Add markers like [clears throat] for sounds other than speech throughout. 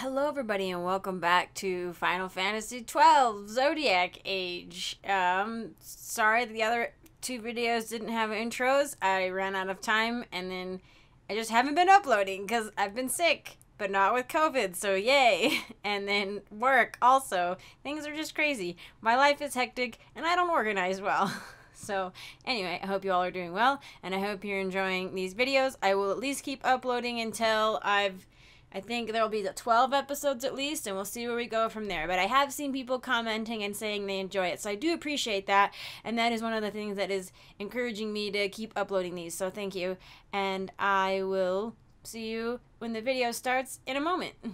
Hello, everybody, and welcome back to Final Fantasy XII Zodiac Age. Um, sorry the other two videos didn't have intros. I ran out of time, and then I just haven't been uploading because I've been sick, but not with COVID, so yay. [laughs] And then work also. Things are just crazy. My life is hectic, and I don't organize well. [laughs] So, anyway, I hope you all are doing well, and I hope you're enjoying these videos. I will at least keep uploading until I've I think there will be 12 episodes at least, and we'll see where we go from there. But I have seen people commenting and saying they enjoy it, so I do appreciate that. And that is one of the things that is encouraging me to keep uploading these, so thank you. And I will see you when the video starts in a moment. [laughs]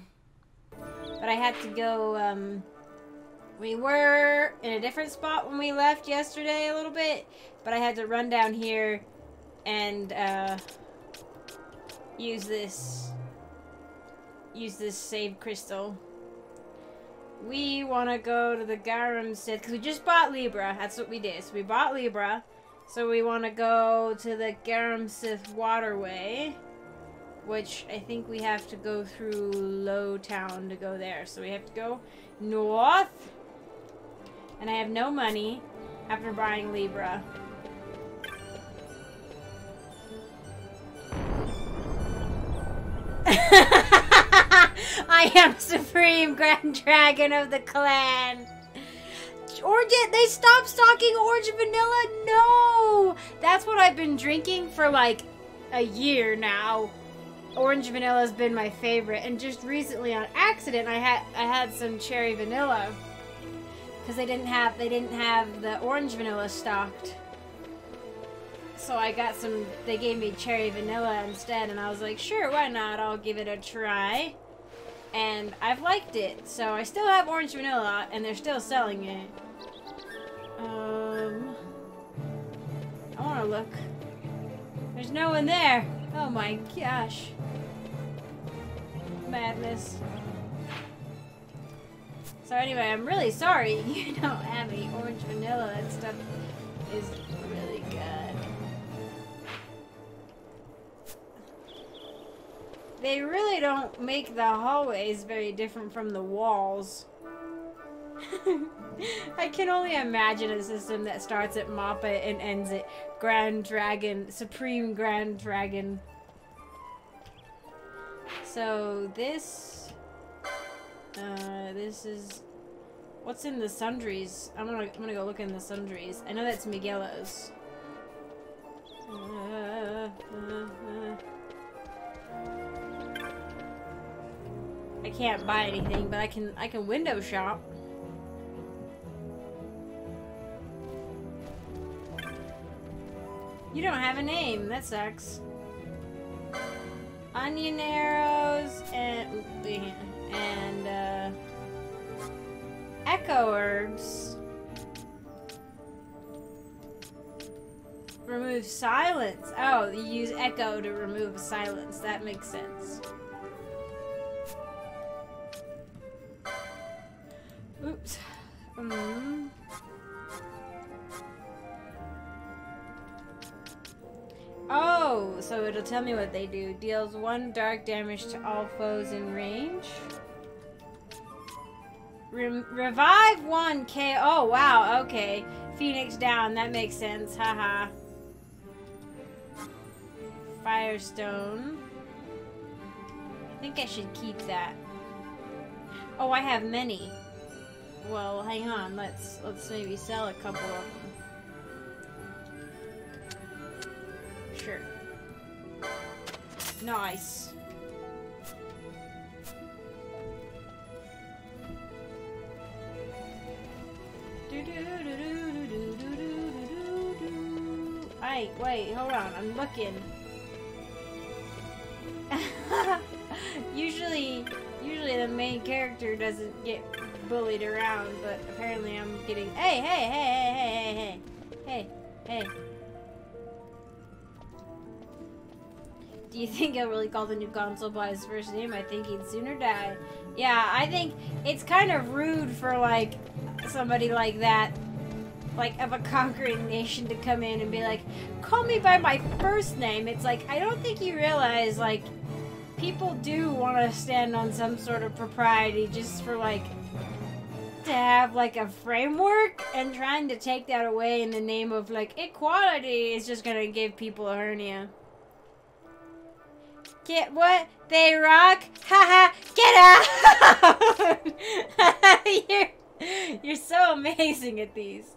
But I had to go, um, we were in a different spot when we left yesterday a little bit, but I had to run down here and, uh, use this use this save crystal. We want to go to the Garamsythe, because we just bought Libra. That's what we did. So we bought Libra. So we want to go to the Garamsythe waterway, which I think we have to go through Low Town to go there. So we have to go north. And I have no money after buying Libra. I am [laughs] Supreme Grand Dragon of the clan. Orange, they stopped stocking orange vanilla? No! That's what I've been drinking for like a year now. Orange vanilla has been my favorite, and just recently on accident, I had I had some cherry vanilla because they didn't have they didn't have the orange vanilla stocked. So I got some. They gave me cherry vanilla instead, and I was like, sure, why not? I'll give it a try and I've liked it. So I still have orange vanilla, and they're still selling it. Um, I want to look. There's no one there. Oh my gosh. Madness. So anyway, I'm really sorry [laughs] you don't have any orange vanilla. That stuff is They really don't make the hallways very different from the walls. [laughs] I can only imagine a system that starts at Mappa and ends at Grand Dragon, Supreme Grand Dragon. So this, uh, this is, what's in the sundries? I'm gonna, I'm gonna go look in the sundries. I know that's Migelo's. Can't buy anything, but I can I can window shop. You don't have a name. That sucks. Onion arrows and and uh, echo herbs. Remove silence. Oh, you use echo to remove silence. That makes sense. Oh, so it'll tell me what they do. Deals one dark damage to all foes in range. Re revive one K. Oh, wow. Okay. Phoenix down. That makes sense. Haha. Firestone. I think I should keep that. Oh, I have many. Well, hang on. Let's let's maybe sell a couple of them. Nice. Wait, wait, hold on. I'm looking. [laughs] usually, usually the main character doesn't get bullied around, but apparently I'm getting- Hey, hey, hey, hey, hey, hey, hey, hey, hey. Do you [laughs] think he'll really call the new console by his first name? I think he'd sooner die. Yeah, I think it's kind of rude for, like, somebody like that, like, of a conquering [laughs] nation to come in and be like, call me by my first name. It's like, I don't think you realize, like, people do want to stand on some sort of propriety just for like to have like a framework and trying to take that away in the name of like equality is just gonna give people a hernia. Get what? They rock? Haha, get out! [laughs] you're, you're so amazing at these.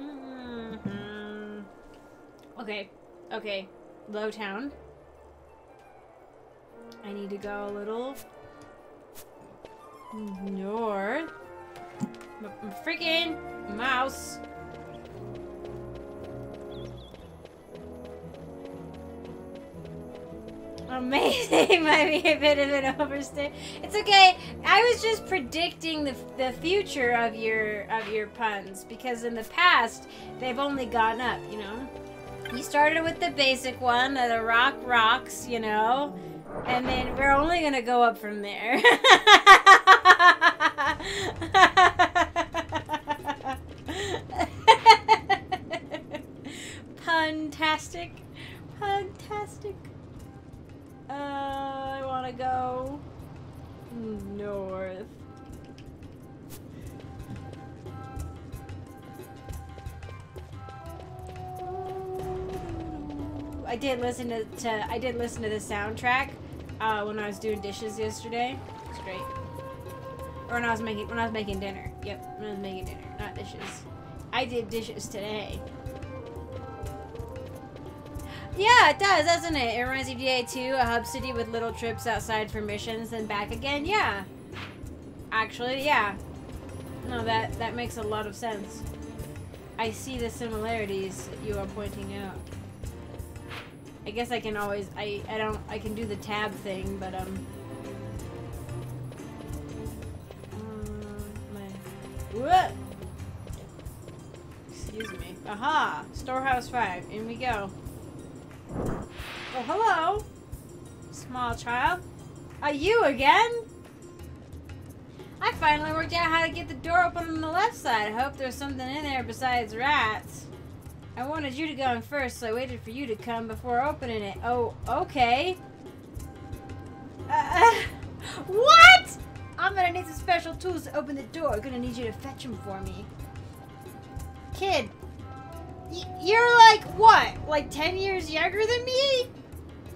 Mm -hmm. Okay, okay. Low town. I need to go a little north. M freaking mouse. Amazing might be a bit of an overstay. It's okay. I was just predicting the, the future of your of your puns because in the past they've only gone up. You know, you started with the basic one, the rock rocks. You know, and then we're only gonna go up from there. [laughs] I did listen to, to I did listen to the soundtrack uh, when I was doing dishes yesterday. It's great. Or when I was making when I was making dinner. Yep, when I was making dinner, not dishes. I did dishes today. Yeah, it does, doesn't it? It reminds me of DA2, a hub city with little trips outside for missions and back again. Yeah. Actually, yeah. No, that, that makes a lot of sense. I see the similarities you are pointing out. I guess I can always, I, I don't, I can do the tab thing, but, um... my, what? Excuse me. Aha! Storehouse 5. In we go. Oh, hello. Small child. Are you again? I finally worked out how to get the door open on the left side. I hope there's something in there besides rats. I wanted you to go in first, so I waited for you to come before opening it. Oh, okay. Uh, [laughs] what? I'm gonna need some special tools to open the door. I'm gonna need you to fetch them for me. Kid, you're like, what? Like 10 years younger than me?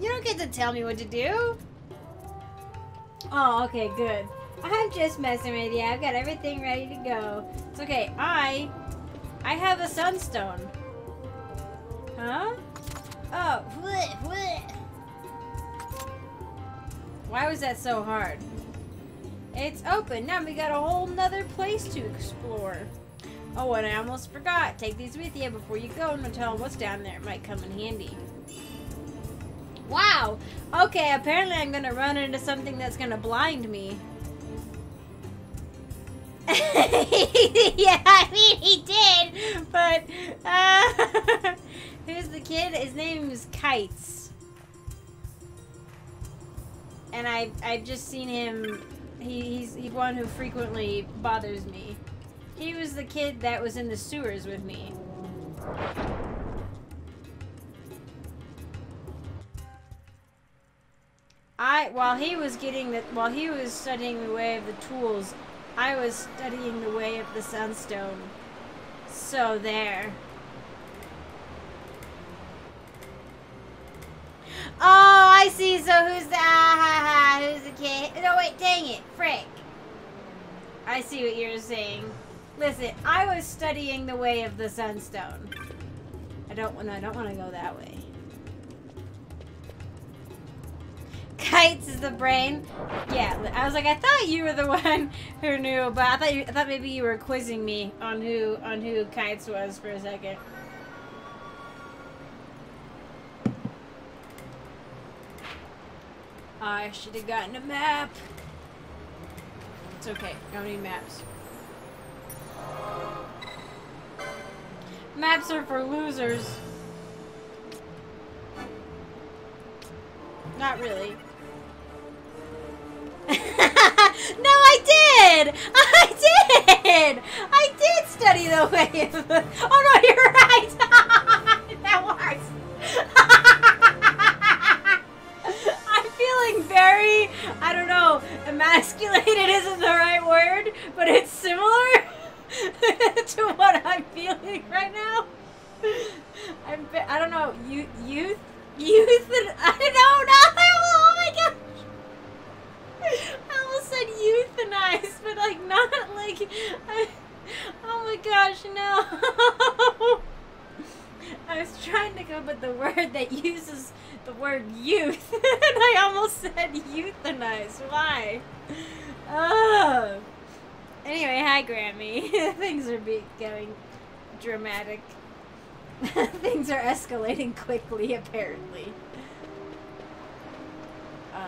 You don't get to tell me what to do. Oh, okay, good. I'm just messing with you. I've got everything ready to go. It's okay. I... I have a sunstone. Huh? Oh, bleh, bleh. Why was that so hard? It's open. Now we got a whole nother place to explore. Oh, and I almost forgot. Take these with you before you go and tell them what's down there. It might come in handy. Wow. Okay, apparently I'm going to run into something that's going to blind me. [laughs] yeah, I [laughs] mean, he did. But, uh, [laughs] who's the kid? His name is Kytes. And I, I've just seen him. He, he's, he's one who frequently bothers me. He was the kid that was in the sewers with me. I, while he was getting the, while he was studying the way of the tools, I was studying the way of the sunstone. So there. Oh, I see. So who's the, ah, ha, ha, who's the kid? No, wait, dang it. Frick. I see what you're saying. Listen, I was studying the way of the sunstone. I don't want. I don't want to go that way. [laughs] Kytes is the brain. Yeah, I was like, I thought you were the [laughs] one who knew, but I thought you, I thought maybe you were quizzing me on who on who Kytes was for a second. I should have gotten a map. It's okay. Don't need maps. Maps are for losers. Not really. [laughs] no, I did! I did! I did study the way. Oh, no, you're right! [laughs] [laughs] Things are escalating quickly, apparently. Uh,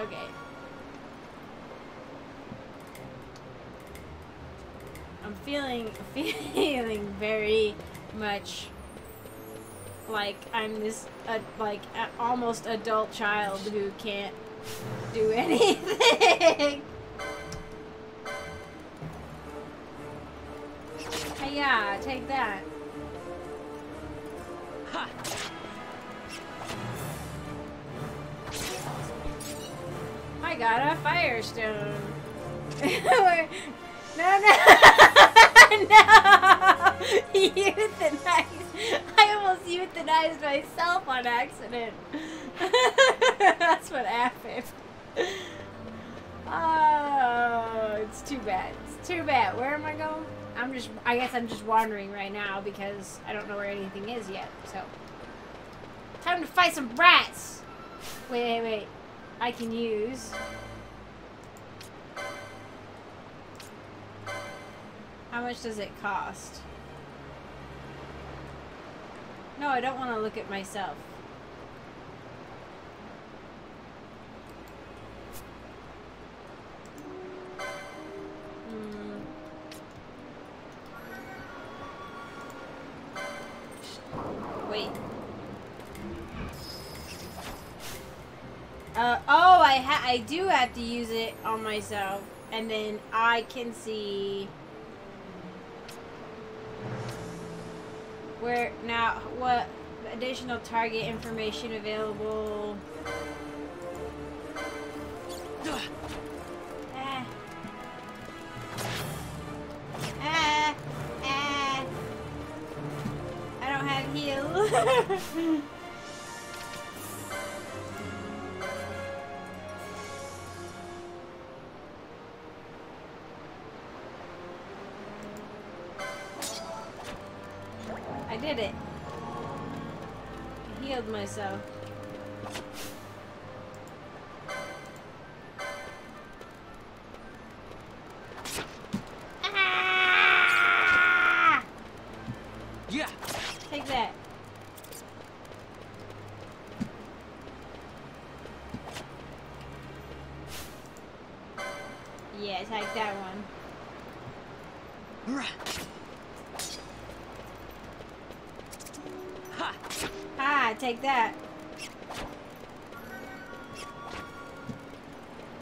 okay. I'm feeling [laughs] feeling very much like I'm this uh, like a, almost adult child who can't do [laughs] anything. Yeah, take that. Ha. I got a firestone. [laughs] no, no. [laughs] no! [laughs] Euthanized. I almost euthanized myself on accident. That's what happened. Oh, it's too bad. It's too bad. Where am I going? I'm just, I guess I'm just wandering right now because I don't know where anything is yet, so. Time to fight some rats! Wait, wait, wait. I can use... How much does it cost? No, I don't want to look at myself. I do have to use it on myself, and then I can see... Where now what additional target information available? Ah. Ah. Ah. I don't have heal. [laughs] did it. I healed myself.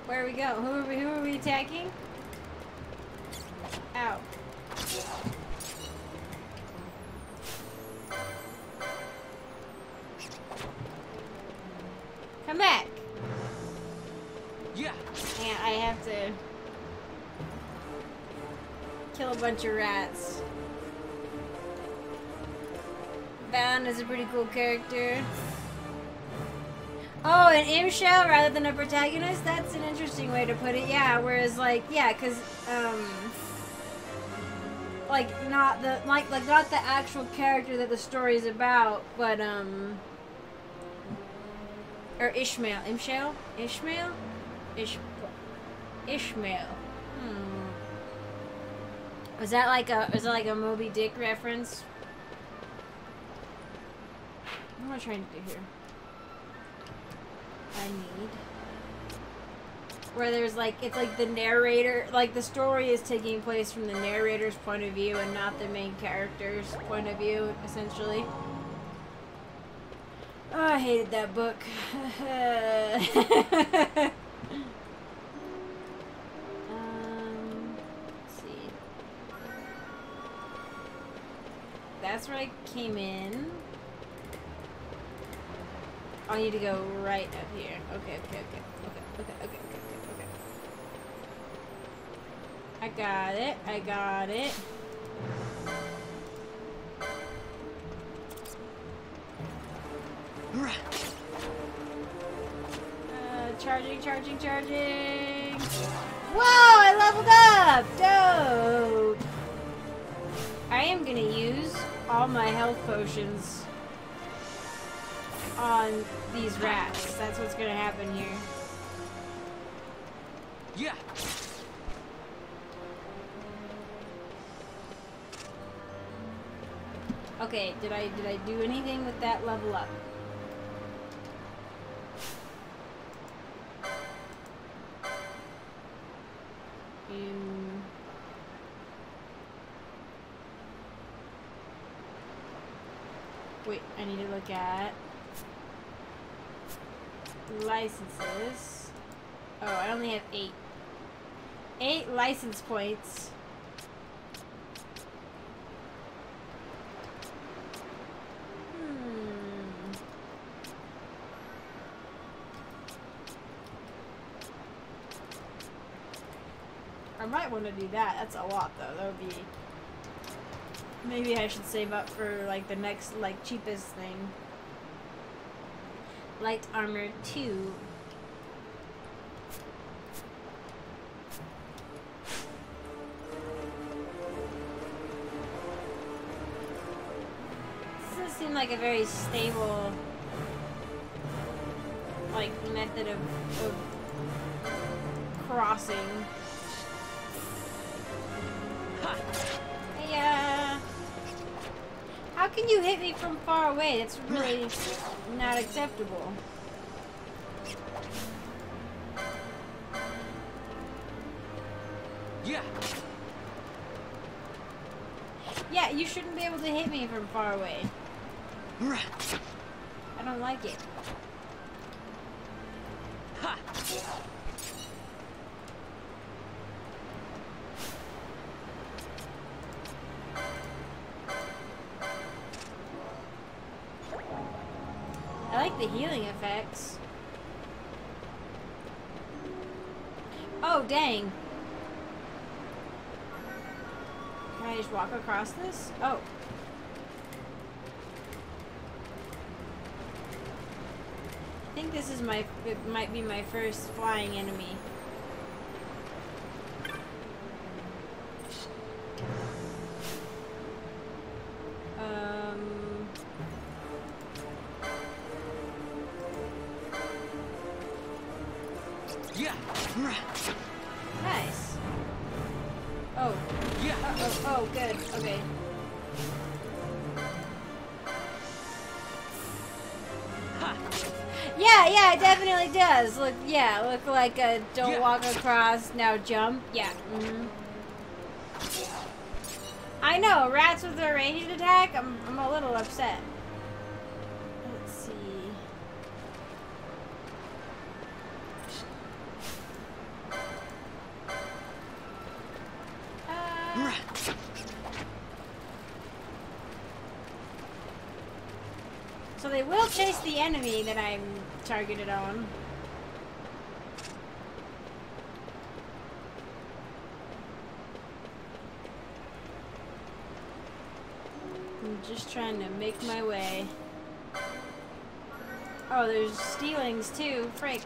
Where we go? Who are we? Who are we attacking? Ow. Come back. Yeah. Yeah, I have to kill a bunch of rats. Van is a pretty cool character. Oh, an imshell rather than a protagonist? That's an interesting way to put it. Yeah, whereas like, yeah, cuz um like not the like like not the actual character that the story is about, but um or Ishmael, Imshale? Ishmael? Ish Ishmael. Hmm. Was that like a was that like a Moby Dick reference? What am I trying to do here? I need where there's like it's like the narrator like the story is taking place from the narrator's point of view and not the main character's point of view essentially. Oh, I hated that book. [laughs] um, let's see. That's where I came in. I need to go right up here. Okay, okay, okay. Okay, okay, okay, okay, okay, okay. I got it. I got it. Uh, charging, charging, charging. Whoa, I leveled up! Dope! I am gonna use all my health potions on these rats. That's what's gonna happen here. Yeah. Okay, did I did I do anything with that level up? Um, wait, I need to look at licenses. Oh, I only have eight. Eight license points. Hmm. I might want to do that. That's a lot, though. That would be. Maybe I should save up for like the next like cheapest thing. Light armor two. This doesn't seem like a very stable like method of, of crossing. Yeah. How can you hit me from far away? That's really not acceptable. Yeah. Yeah, you shouldn't be able to hit me from far away. I don't like it. Ha. The healing effects. Oh, dang. Can I just walk across this? Oh. I think this is my, it might be my first flying enemy. Nice. Oh. Yeah. Uh oh, oh, good. Okay. Ha. Yeah, yeah, it definitely does. Look, yeah, look like a don't Yeah. walk across, now jump. Yeah. hmm I know, rats with a ranged attack, I'm, I'm a little upset. The enemy that I'm targeted on. I'm just trying to make my way. Oh, there's steelings too. Frick.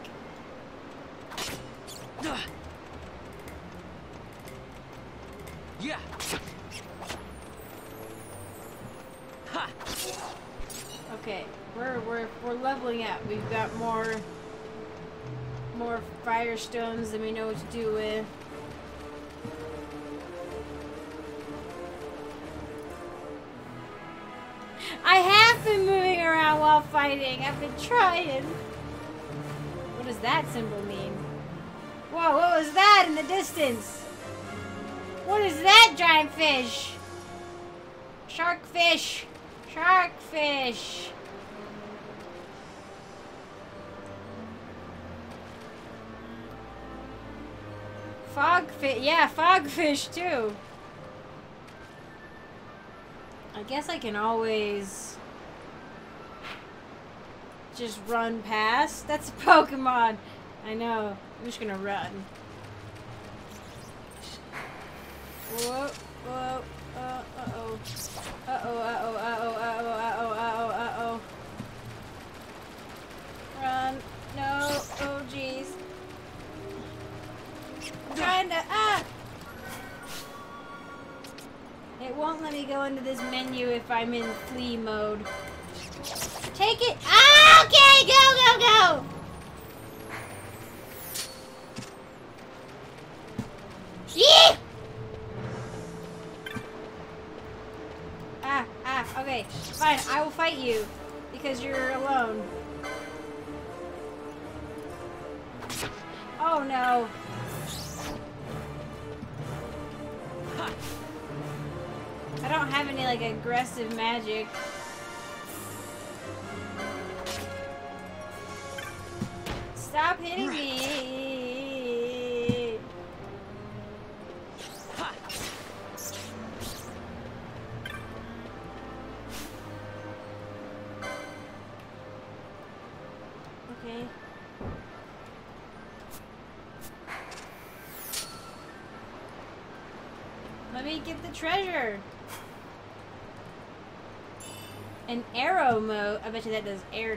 Yeah. Ha. Okay, we're we're we're leveling up. We've got more more firestones than we know what to do with. I have been moving around while fighting. I've been trying. What does that symbol mean? Whoa, what was that in the distance? What is that giant fish? Shark fish. Shark fish. Fogfish. Yeah, fogfish too. I guess I can always just run past? That's a Pokemon. I know. I'm just gonna run. Whoa, uh, uh-oh. Uh-oh, uh-oh, uh-oh, uh-oh, uh-oh, uh-oh, uh-oh. Run. No. Oh, jeez. Trying to, ah! It won't let me go into this menu if I'm in flee mode. Take it. Ah, okay, go, go, go. Yee! Okay. Fine, I will fight you. Because you're alone. Oh no. I don't have any like aggressive magic. Stop hitting me.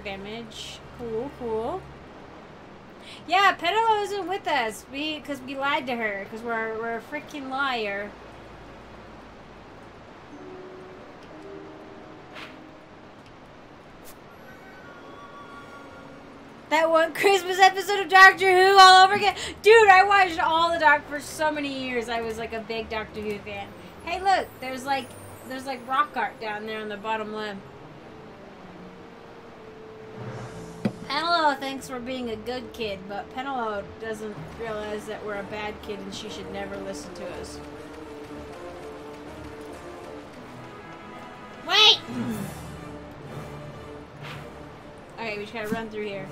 Damage. Cool, cool. Yeah, Penelo isn't with us. We, cause we lied to her. Cause we're we're a freaking liar. That one Christmas episode of Doctor Who all over again. Dude, I watched all the Doc for so many years. I was like a big Doctor Who fan. Hey, look, there's like there's like rock art down there on the bottom left. Oh, Penelo thinks we're being a good kid, but Penelo doesn't realize that we're a bad kid and she should never listen to us. Wait! [clears throat] okay, we just gotta run through here.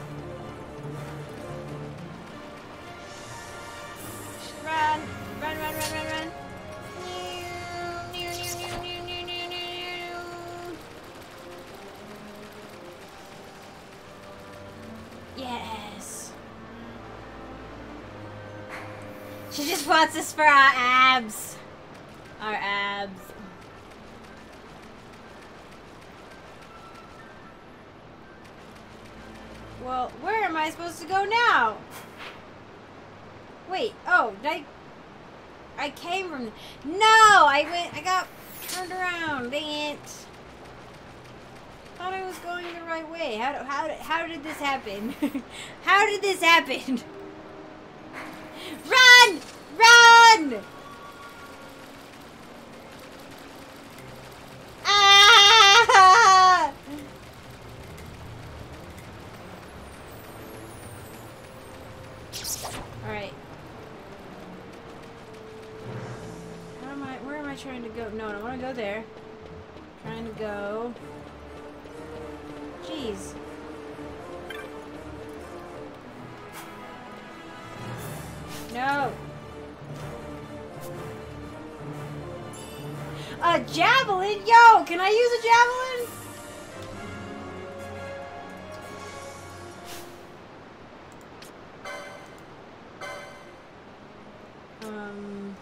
She just wants us for our abs! Our abs. Well, where am I supposed to go now? Wait, oh, I... I came from... No! I went... I got turned around. Dang it. thought I was going the right way. How, how, how did this happen? [laughs] how did this happen? Run! Ah! Alright. How am I, where am I trying to go? No, I don't want to go there. Trying to go. Jeez. A javelin? Yo, can I use a javelin? Um.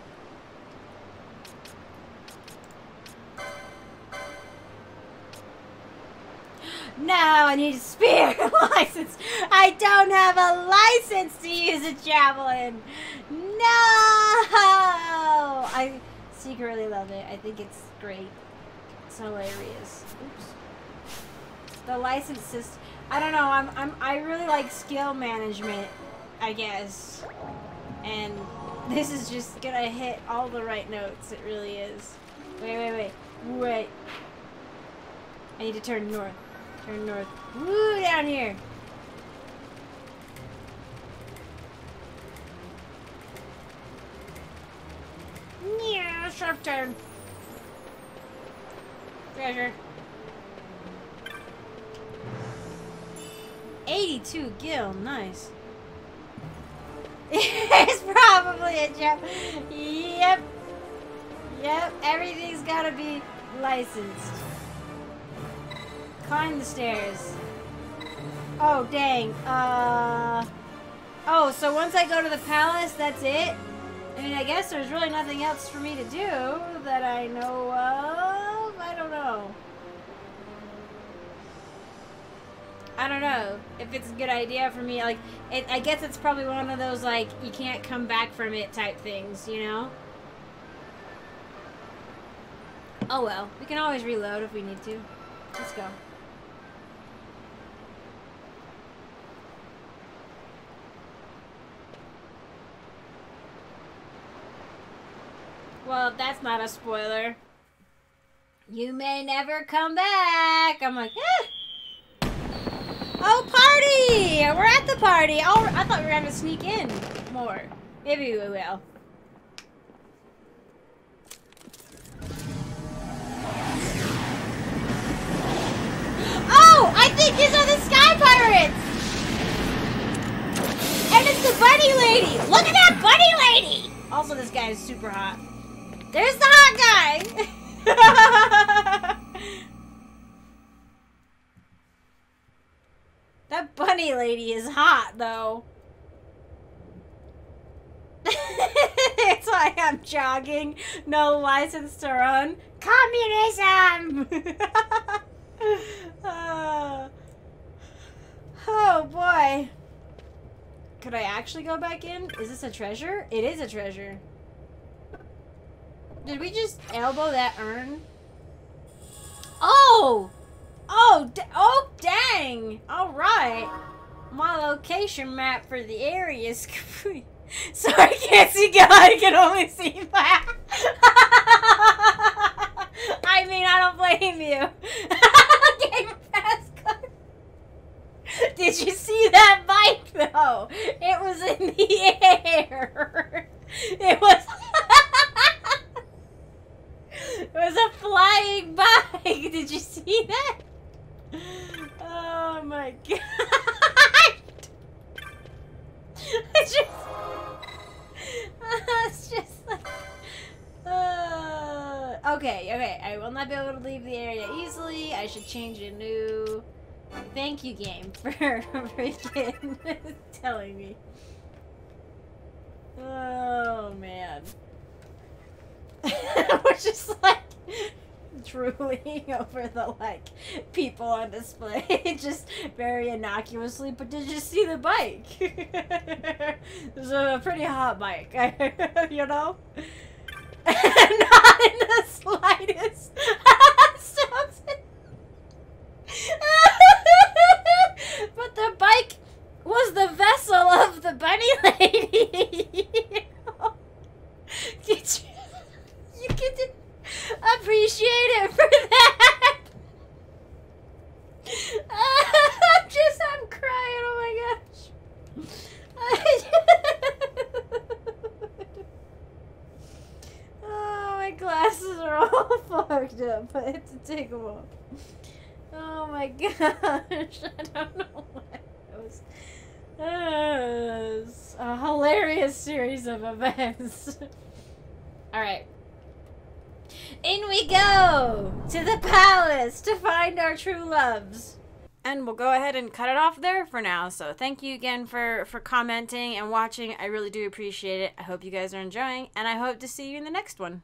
[gasps] No, I need a spear [laughs] license. I don't have a license to use a javelin. No! I secretly love it. I think it's great. It's hilarious. Oops. The license system. I don't know. I'm. I'm. I really like skill management. I guess. And this is just gonna hit all the right notes. It really is. Wait, wait, wait. Wait. I need to turn north. Turn north. Woo, down here. Sharp turn. Treasure. 82 gil, nice. [laughs] it's probably a job. Yep. Yep, everything's gotta be licensed. Climb the stairs. Oh, dang. Uh... Oh, so once I go to the palace, that's it? I mean, I guess there's really nothing else for me to do that I know of. I don't know. I don't know if it's a good idea for me. Like, it, I guess it's probably one of those, like, you can't come back from it type things, you know? Oh well, we can always reload if we need to. Let's go. Well, that's not a spoiler. You may never come back. I'm like, eh. Oh, party! We're at the party. Oh, I thought we were gonna sneak in more. Maybe we will. Oh, I think these are the Sky Pirates! And it's the Bunny Lady! Look at that Bunny Lady! Also, this guy is super hot. There's the hot guy! [laughs] that Bunny Lady is hot, though. [laughs] it's like I'm jogging, no license to run. Communism! [laughs] uh, oh boy. Could I actually go back in? Is this a treasure? It is a treasure. Did we just elbow that urn? Oh! Oh, oh, dang! Alright. My location map for the area is [laughs] complete. So I can't see God, I can only see that. [laughs] I mean, I don't blame you. [laughs] Game. Did you see that bike though? It was in the air. It was. it was a flying bike. Did you see that? Oh my [laughs] god. It's just. it's just like. Uh, okay, okay. I will not be able to leave the area easily. I should change a new. Thank you, game, for [laughs] freaking [laughs] telling me. Oh man. We're just like [laughs] drooling [laughs] over the like people on display [laughs] just very innocuously but did you see the bike? It's a pretty hot bike you know? Not in the slightest but the bike was the vessel of the bunny lady did you you get appreciate it for that. I'm just, I'm crying. Oh my gosh. oh, my glasses are all fogged up. I have to take them off. Oh my [laughs] gosh. I don't know what it was. Uh, a hilarious series of events. [laughs] Alright. In we go to the palace to find our true loves. And we'll go ahead and cut it off there for now. So thank you again for, for commenting and watching. I really do appreciate it. I hope you guys are enjoying, and I hope to see you in the next one.